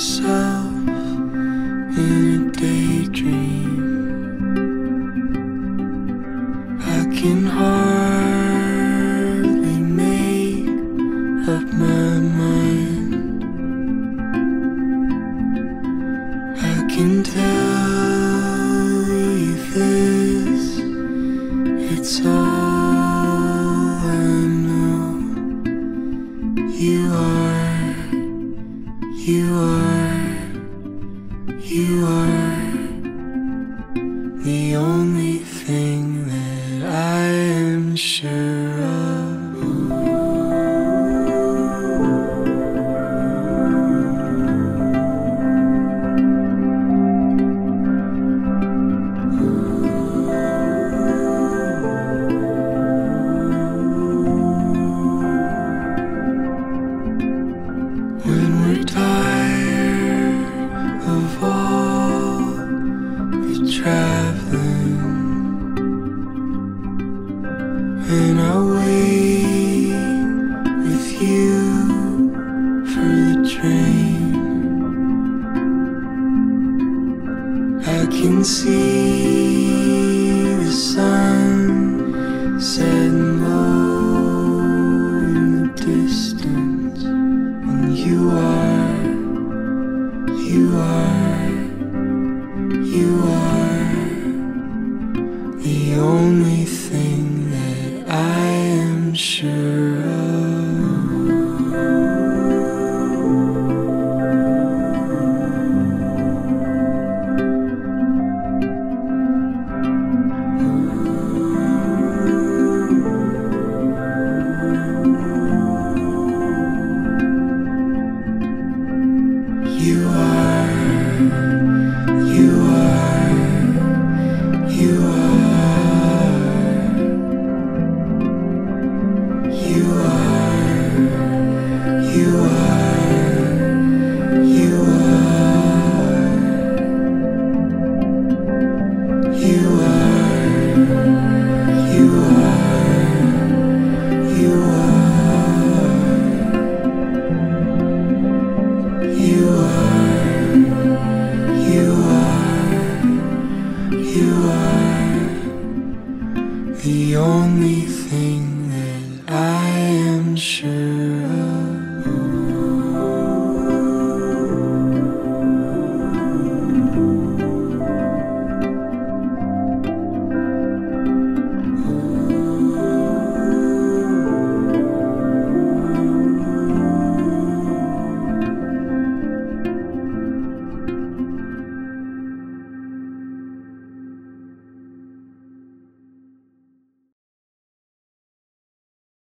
myself in a daydream. I can hardly make up my mind. I can tell you this, it's all. I know. You are. you are you are the only thing that I am sure of. The traveling, and I wait with you for the train, I can see the sun setting low in the distance. And you are, you are, only thing that I am sure the only thing that I am sure.